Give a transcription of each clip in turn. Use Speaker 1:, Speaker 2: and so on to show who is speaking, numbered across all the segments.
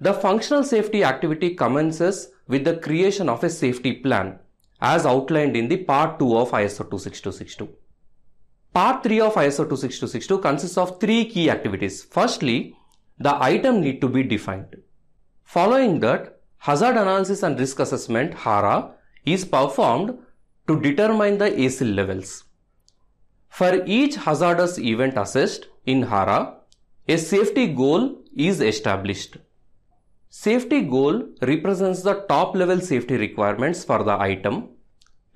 Speaker 1: The functional safety activity commences with the creation of a safety plan as outlined in the part 2 of ISO 26262. Part 3 of ISO 26262 consists of three key activities. Firstly, the item need to be defined. Following that, hazard analysis and risk assessment HARA is performed to determine the ASIL levels. For each hazardous event assessed in HARA, a safety goal is established. Safety goal represents the top level safety requirements for the item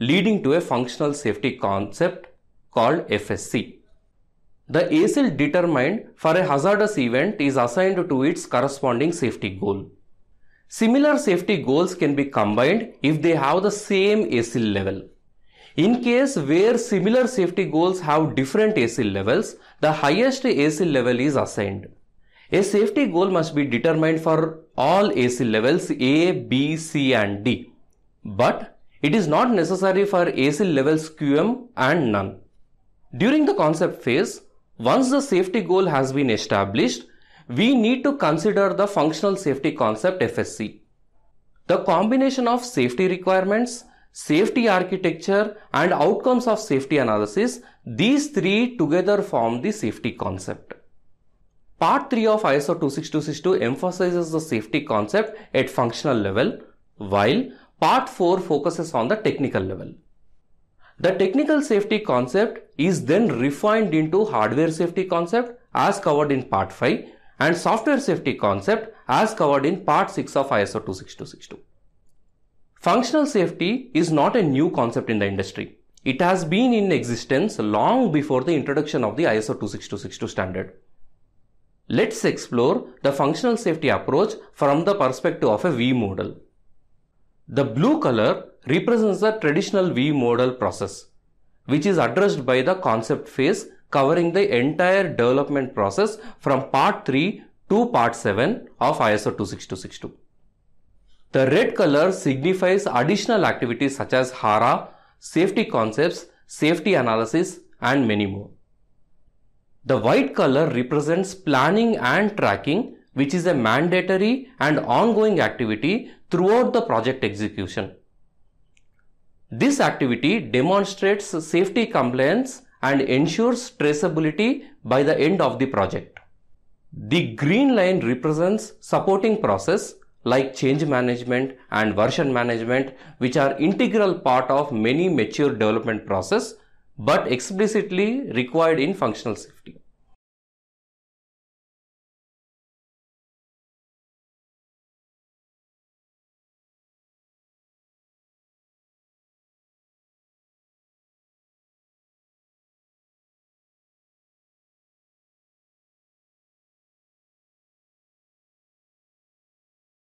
Speaker 1: leading to a functional safety concept called FSC. The ASIL determined for a hazardous event is assigned to its corresponding safety goal. Similar safety goals can be combined if they have the same ASIL level. In case where similar safety goals have different ASIL levels, the highest ASIL level is assigned. A safety goal must be determined for all ASIL levels A, B, C and D. But it is not necessary for ASIL levels QM and none. During the concept phase, once the safety goal has been established, we need to consider the functional safety concept FSC. The combination of safety requirements, safety architecture and outcomes of safety analysis, these three together form the safety concept. Part 3 of ISO 26262 emphasizes the safety concept at functional level, while Part 4 focuses on the technical level. The technical safety concept is then refined into hardware safety concept as covered in part 5 and software safety concept as covered in part 6 of ISO 26262. Functional safety is not a new concept in the industry. It has been in existence long before the introduction of the ISO 26262 standard. Let's explore the functional safety approach from the perspective of a V model. The blue color represents the traditional V model process, which is addressed by the concept phase covering the entire development process from part 3 to part 7 of ISO 26262. The red color signifies additional activities such as HARA, safety concepts, safety analysis and many more. The white color represents planning and tracking which is a mandatory and ongoing activity throughout the project execution. This activity demonstrates safety compliance and ensures traceability by the end of the project. The green line represents supporting process like change management and version management which are integral part of many mature development process but explicitly required in functional safety.